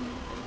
Mm-hmm.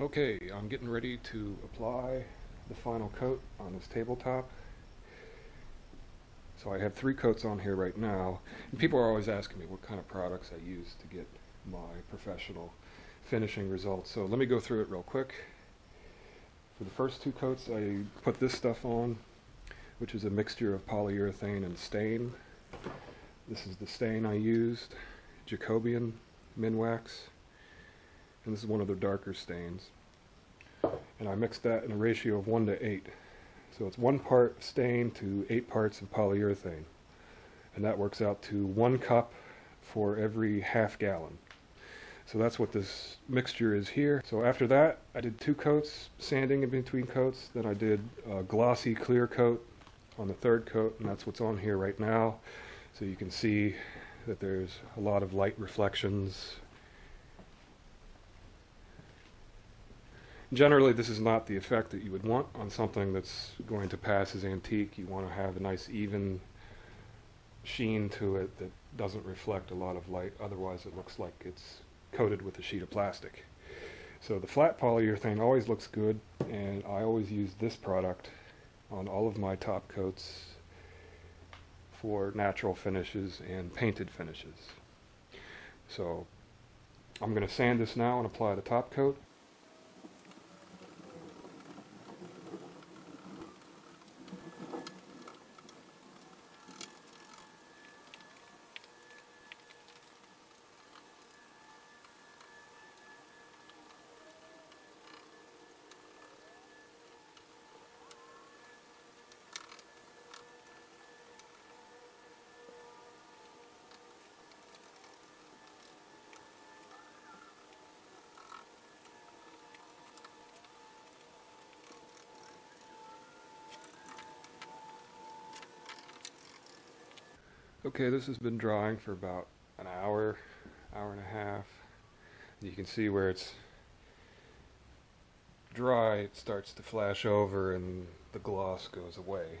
Okay, I'm getting ready to apply the final coat on this tabletop. So I have three coats on here right now, and people are always asking me what kind of products I use to get my professional finishing results. So let me go through it real quick. For the first two coats, I put this stuff on, which is a mixture of polyurethane and stain. This is the stain I used, Jacobean Minwax and this is one of the darker stains. And I mixed that in a ratio of 1 to 8. So it's 1 part stain to 8 parts of polyurethane. And that works out to 1 cup for every half gallon. So that's what this mixture is here. So after that, I did two coats, sanding in between coats. Then I did a glossy clear coat on the third coat, and that's what's on here right now. So you can see that there's a lot of light reflections Generally, this is not the effect that you would want on something that's going to pass as antique. You want to have a nice even sheen to it that doesn't reflect a lot of light. Otherwise, it looks like it's coated with a sheet of plastic. So the flat polyurethane always looks good, and I always use this product on all of my top coats for natural finishes and painted finishes. So I'm going to sand this now and apply the top coat. Okay, this has been drying for about an hour, hour and a half. You can see where it's dry, it starts to flash over and the gloss goes away.